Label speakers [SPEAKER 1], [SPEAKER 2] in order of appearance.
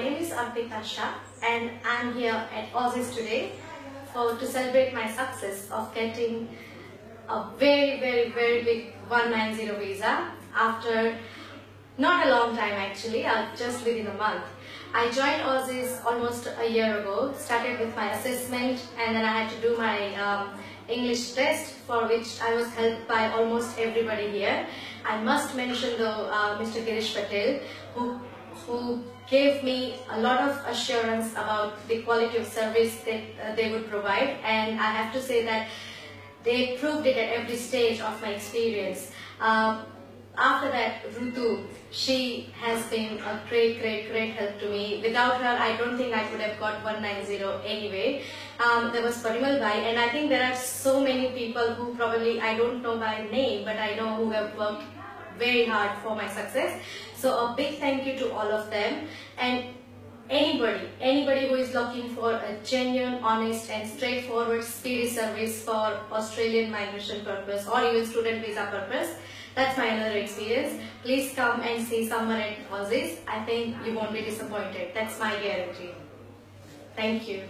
[SPEAKER 1] my name is Arpita Shah and I'm here at Aussizz today for to celebrate my success of getting a very very very big 190 visa after not a long time actually, uh, just within a month. I joined Aussizz almost a year ago, started with my assessment and then I had to do my um, English test for which I was helped by almost everybody here. I must mention though uh, Mr. Girish Patel who, who gave me a lot of assurance about the quality of service that uh, they would provide and I have to say that they proved it at every stage of my experience. Um, after that, Rutu, she has been a great, great, great help to me. Without her, I don't think I could have got 190 anyway. Um, there was Parimal Bhai, and I think there are so many people who probably I don't know by name, but I know who have worked very hard for my success. So a big thank you to all of them. And anybody, anybody who is looking for a genuine, honest and straightforward speedy service for Australian migration purpose or even student visa purpose, that's my another experience. Please come and see someone at Aussizz. I think you won't be disappointed. That's my guarantee. Thank you.